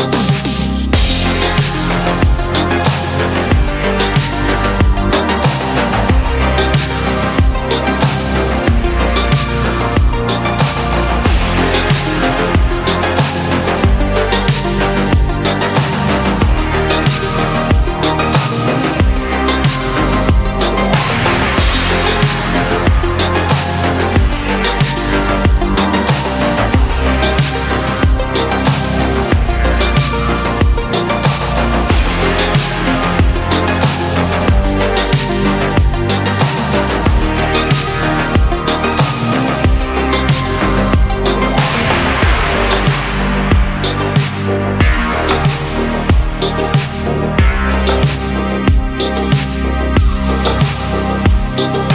Thank Thank you.